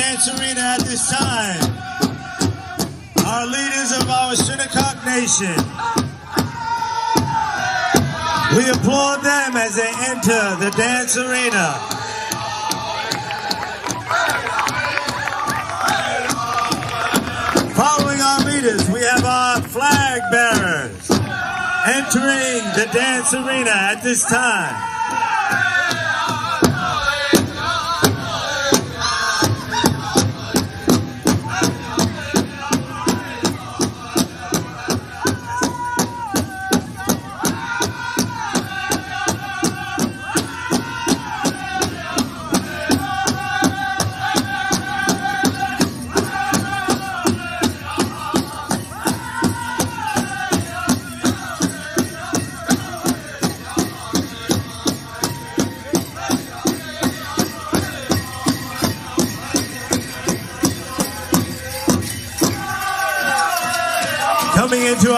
Dance arena at this time, our leaders of our Shinnecock Nation. We applaud them as they enter the dance arena. Following our leaders, we have our flag bearers entering the dance arena at this time.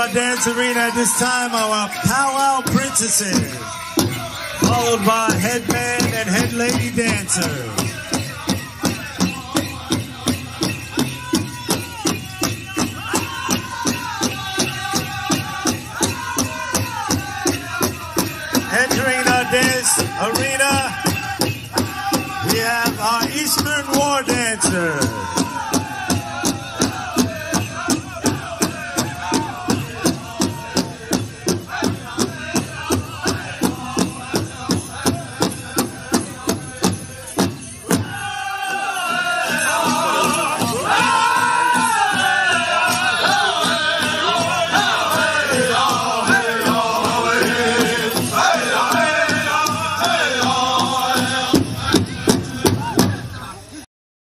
Our dance arena at this time our powwow princesses, followed by headband and head lady dancers. Entering our dance arena, we have our Eastern War dancers.